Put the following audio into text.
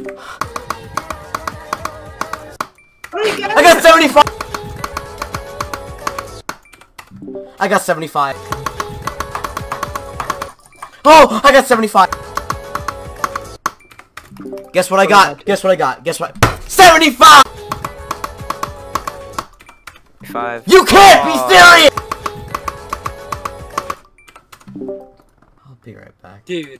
I got 75! I got 75. Oh, I got 75. Guess what I got? Guess what I got? Guess what? 75! Five. You can't be serious! I'll be right back. Dude.